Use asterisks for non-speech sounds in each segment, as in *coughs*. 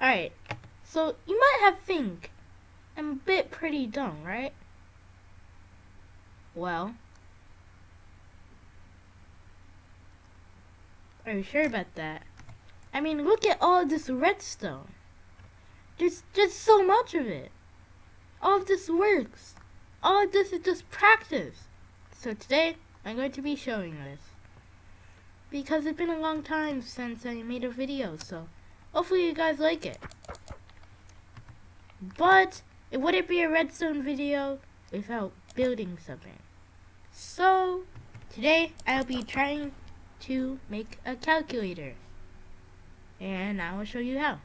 Alright, so you might have think I'm a bit pretty dumb, right? Well, are you sure about that? I mean, look at all this redstone. There's just so much of it. All of this works. All of this is just practice. So today, I'm going to be showing this. Because it's been a long time since I made a video, so hopefully you guys like it. But, it wouldn't be a redstone video without building something. So, today I'll be trying to make a calculator. And I will show you how.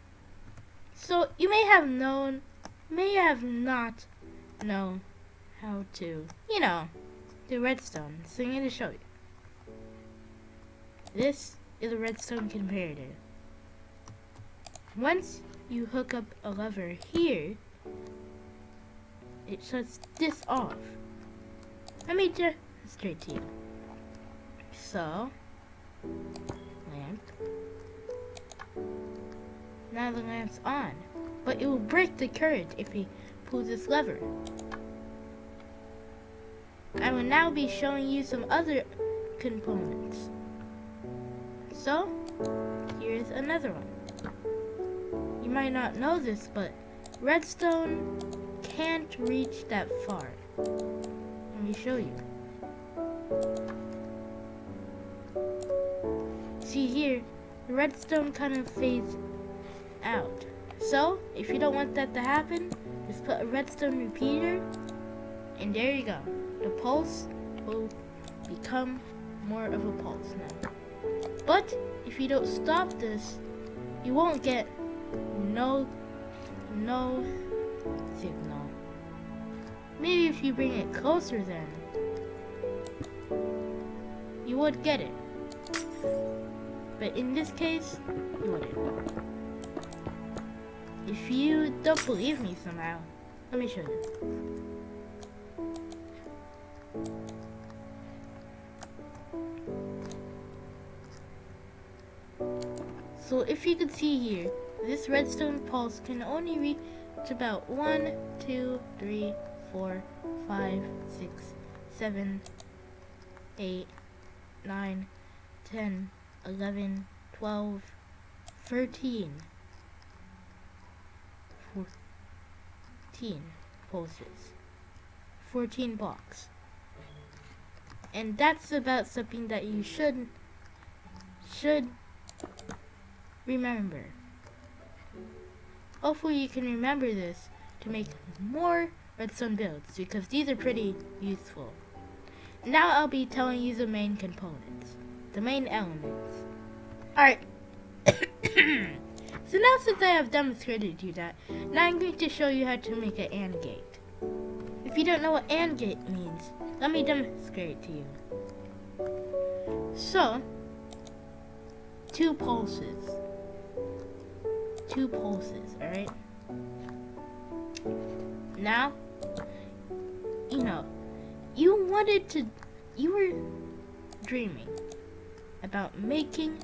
So you may have known, may have not known how to, you know, do redstone. So I'm going to show you. This is a redstone comparator. Once you hook up a lever here, it shuts this off. Let me straight to you. So, lamp now the lamp's on, but it will break the current if he pulls this lever. I will now be showing you some other components. So, here's another one. Might not know this, but redstone can't reach that far. Let me show you. See here, the redstone kind of fades out. So, if you don't want that to happen, just put a redstone repeater, and there you go. The pulse will become more of a pulse now. But, if you don't stop this, you won't get no, no signal. Maybe if you bring it closer then, you would get it. But in this case, you wouldn't. If you don't believe me somehow, let me show you. So if you can see here, this redstone pulse can only reach about 1, 2, 3, 4, 5, 6, 7, 8, 9, 10, 11, 12, 13. 14 pulses. 14 blocks. And that's about something that you should should remember. Hopefully you can remember this to make more redstone builds because these are pretty useful. Now I'll be telling you the main components, the main elements. Alright. *coughs* So now since I have demonstrated you that, now I'm going to show you how to make an AND gate. If you don't know what AND gate means, let me demonstrate to you. So, two pulses. Two pulses, alright? Now, you know, you wanted to, you were dreaming about making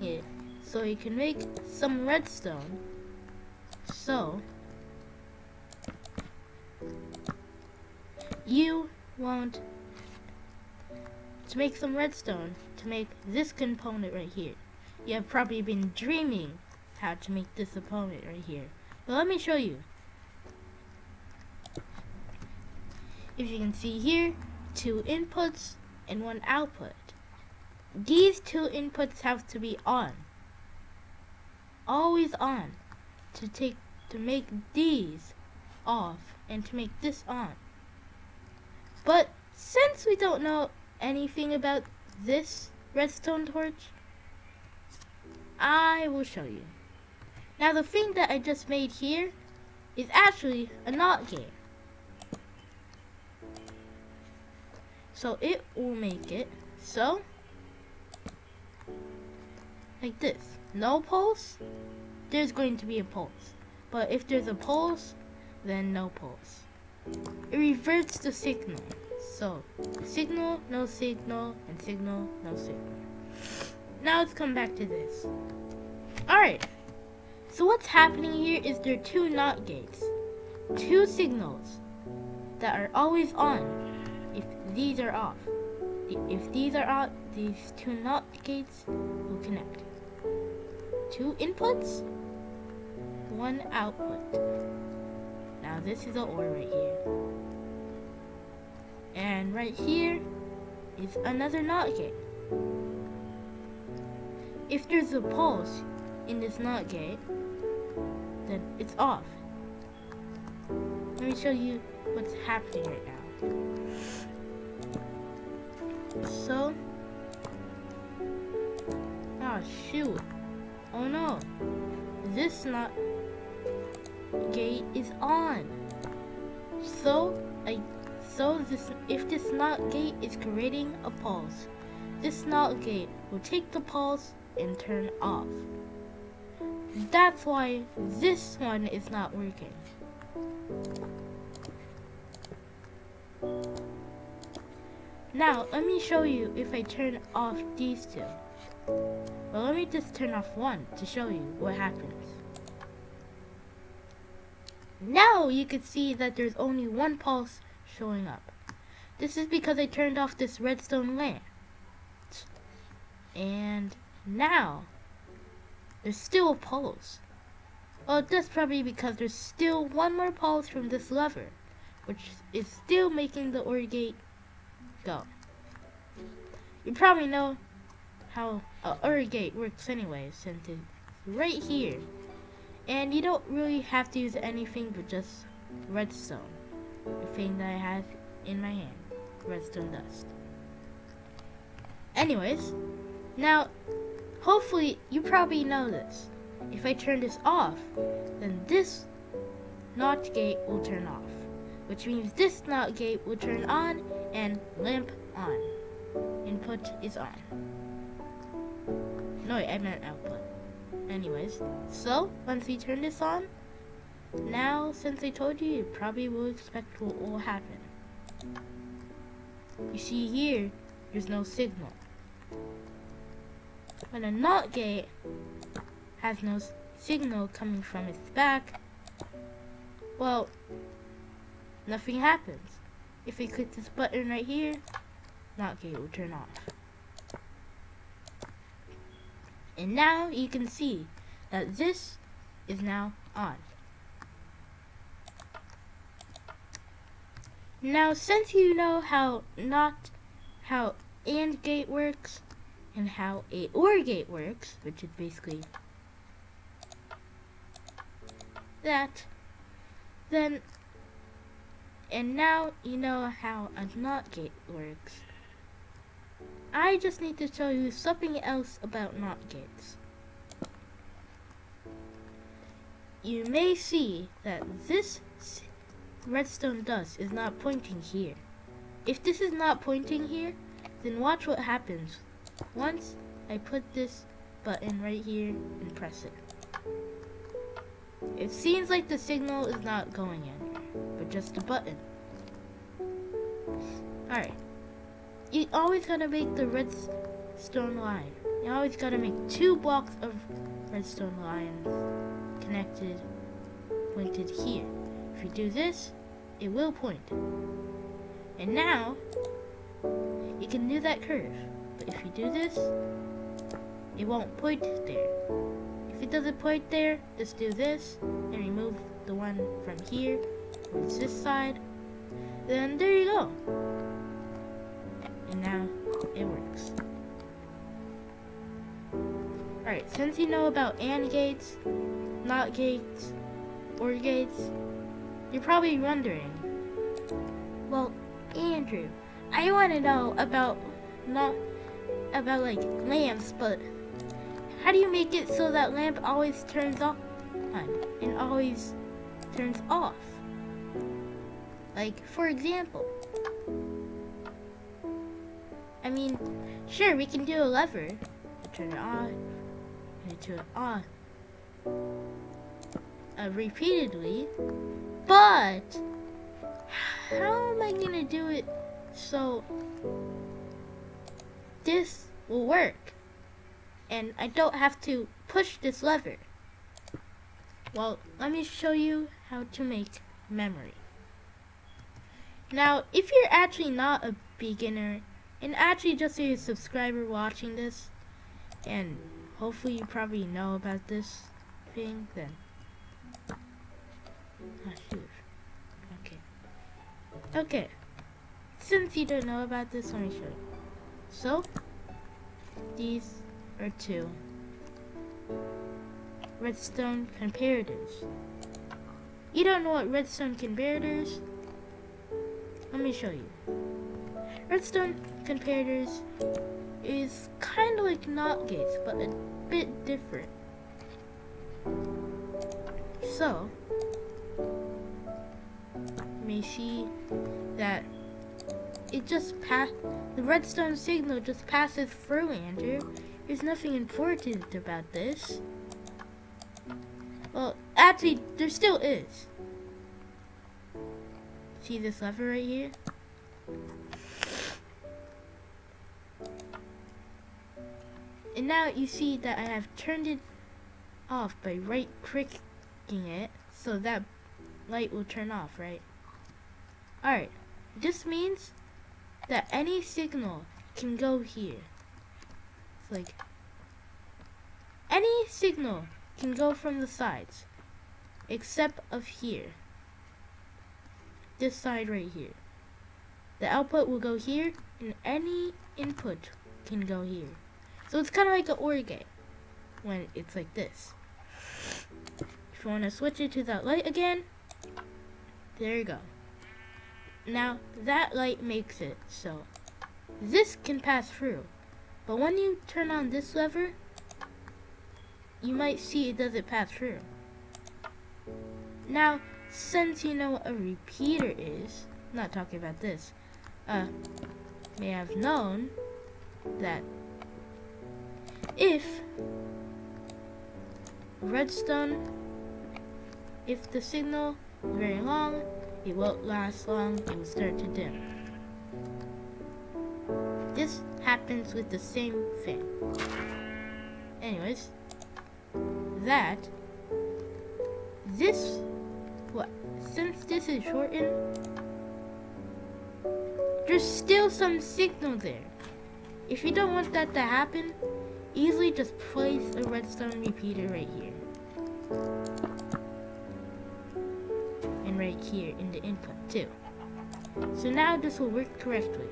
it so you can make some redstone. So, you want to make some redstone to make this component right here. You have probably been dreaming how to make this component right here. But let me show you. If you can see here, two inputs and one output. These two inputs have to be on always on to take to make these off and to make this on. But since we don't know anything about this redstone torch, I will show you. Now the thing that I just made here is actually a NOT gate. So it will make it so like this no pulse, there's going to be a pulse. But if there's a pulse, then no pulse. It reverts the signal. So, signal, no signal, and signal, no signal. Now let's come back to this. Alright, So what's happening here is there are two NOT gates. Two signals that are always on if these are off. If these are on, these two NOT gates will connect. Two inputs, one output. Now this is the OR right here. And right here is another NOT gate. If there's a pulse in this NOT gate, then it's off. Let me show you what's happening right now. So, oh shoot, oh no, this NOT gate is on. So, I, so this, if this NOT gate is creating a pulse, this NOT gate will take the pulse and turn off. That's why this one is not working. Now, let me show you if I turn off these two. Well, let me just turn off one to show you what happens. Now you can see that there's only one pulse showing up. This is because I turned off this redstone lamp. And now, there's still a pulse. Well, oh, that's probably because there's still one more pulse from this lever, which is still making the OR gate go. You probably know how a gate works anyway, since it's right here. And you don't really have to use anything but just redstone, the thing that I have in my hand, redstone dust. Anyways, now Hopefully, you probably know this. If I turn this off, then this NOT gate will turn off. Which means this NOT gate will turn on and lamp on. Input is on. No, I meant output. Anyways, so once we turn this on, now since I told you, you probably will expect what will happen. You see here, there's no signal. When a NOT gate has no signal coming from its back, well, nothing happens. If we click this button right here, NOT gate will turn off. And now you can see that this is now on. Now, since you know how not how AND gate works, and how a OR gate works, which is basically that, then, and now you know how a NOT gate works. I just need to show you something else about NOT gates. You may see that this redstone dust is not pointing here. If this is not pointing here, then watch what happens once I put this button right here and press it. It seems like the signal is not going anywhere, but just a button. Alright. You always gotta make the redstone line. You always gotta make two blocks of redstone lines connected, pointed here. If you do this, it will point. And now, you can do that curve. If you do this, it won't point there. If it doesn't point there, just do this and remove the one from here, towards this side. Then there you go. And now it works. Alright, since you know about AND gates, NOT gates, OR gates, you're probably wondering, well, Andrew, I want to know about not about like lamps, but how do you make it so that lamp always turns on and always turns off? Like, for example, I mean, sure, we can do a lever turn it on and turn it on uh, repeatedly, but how am I gonna do it so this will work. And I don't have to push this lever. Well, let me show you how to make memory. Now, if you're actually not a beginner and actually just a subscriber watching this, and hopefully you probably know about this thing, then ah, shoot. Okay. Okay. Since you don't know about this, let me show you. So, these are two redstone comparators. You don't know what redstone comparators? Let me show you. Redstone comparators is kind of like NOT gates, but a bit different. So, may see that it just pass the redstone signal just passes through Andrew. There's nothing important about this. Well, actually, there still is. See this lever right here? And now you see that I have turned it off by right clicking it so that light will turn off, right? Alright, this means that any signal can go here. It's like any signal can go from the sides except of here. This side right here. The output will go here and any input can go here. So it's kind of like an OR gate when it's like this. If you want to switch it to that light again, there you go. Now, that light makes it so this can pass through. But when you turn on this lever, you might see it doesn't pass through. Now, since you know what a repeater is, not talking about this, uh, may have known that if redstone, if the signal is very long, it won't last long, and will start to dim. This happens with the same thing. Anyways, that, this, what, since this is shortened, there's still some signal there. If you don't want that to happen, easily just place a redstone repeater right here. Right here in the input too. So now this will work correctly.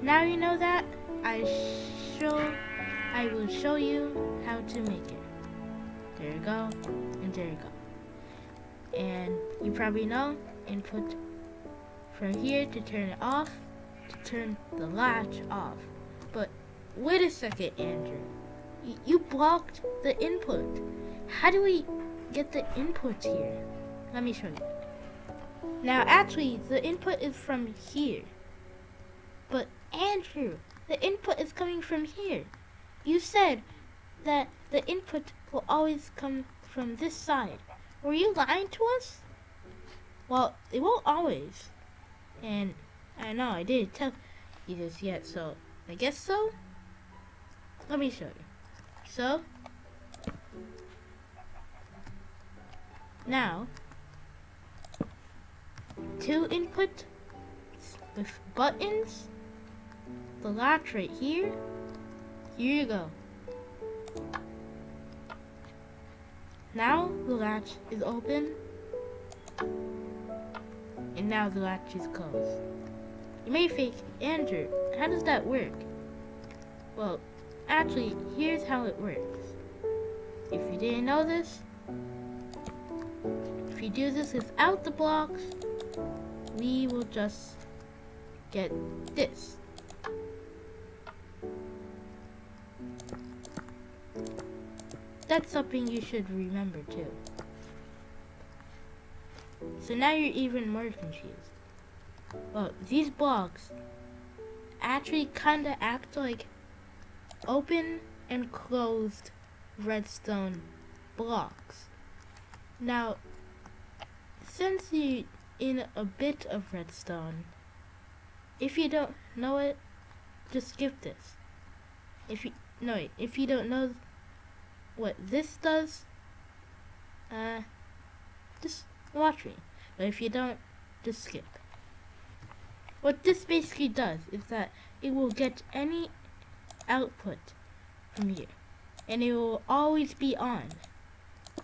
Now you know that, I show I will show you how to make it. There you go, and there you go. And you probably know, input from here to turn it off, to turn the latch off. But wait a second, Andrew. Y you blocked the input. How do we get the input here? Let me show you. Now, actually, the input is from here. But, Andrew, the input is coming from here. You said that the input will always come from this side. Were you lying to us? Well, it won't always. And I know I didn't tell you this yet, so I guess so. Let me show you. So, now, two input with buttons, the latch right here, here you go. Now the latch is open. And now the latch is closed. You may think, Andrew, how does that work? Well, actually, here's how it works. If you didn't know this, if you do this without the blocks, we will just get this. That's something you should remember too. So now you're even more confused. Well, these blocks actually kind of act like open and closed redstone blocks. Now, since you in a bit of redstone, if you don't know it, just skip this. If you no, wait, if you don't know what this does, uh, just watch me. But if you don't, just skip. What this basically does is that it will get any output from here. And it will always be on.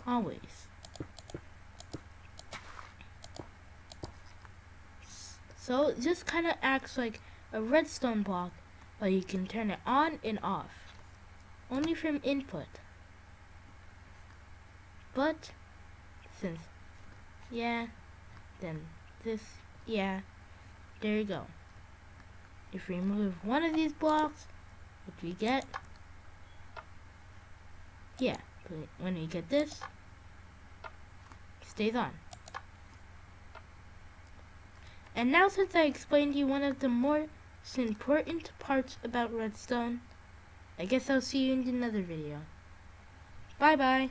Always. So it just kind of acts like a redstone block, but you can turn it on and off. Only from input. But, since, yeah, then this, yeah, there you go. If we remove one of these blocks, what do we get, yeah, when we get this, stays on. And now since I explained to you one of the more important parts about redstone, I guess I'll see you in another video. Bye bye.